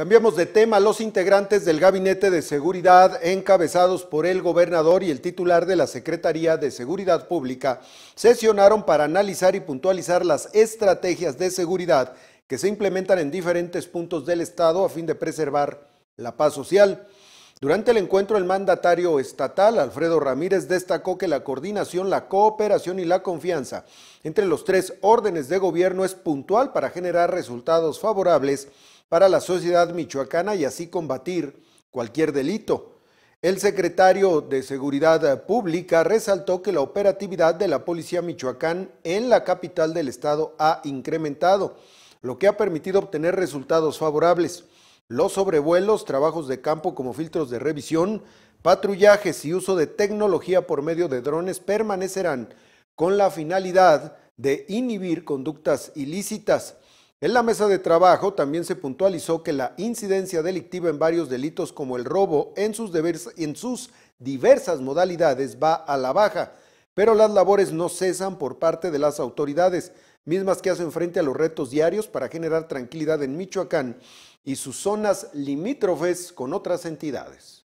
Cambiamos de tema. Los integrantes del Gabinete de Seguridad, encabezados por el gobernador y el titular de la Secretaría de Seguridad Pública, sesionaron para analizar y puntualizar las estrategias de seguridad que se implementan en diferentes puntos del Estado a fin de preservar la paz social. Durante el encuentro, el mandatario estatal, Alfredo Ramírez, destacó que la coordinación, la cooperación y la confianza entre los tres órdenes de gobierno es puntual para generar resultados favorables para la sociedad michoacana y así combatir cualquier delito. El secretario de Seguridad Pública resaltó que la operatividad de la Policía Michoacán en la capital del estado ha incrementado, lo que ha permitido obtener resultados favorables. Los sobrevuelos, trabajos de campo como filtros de revisión, patrullajes y uso de tecnología por medio de drones permanecerán con la finalidad de inhibir conductas ilícitas. En la mesa de trabajo también se puntualizó que la incidencia delictiva en varios delitos como el robo en sus, diversas modalidades va a la baja, pero las labores no cesan por parte de las autoridades, mismas que hacen frente a los retos diarios para generar tranquilidad en Michoacán y sus zonas limítrofes con otras entidades.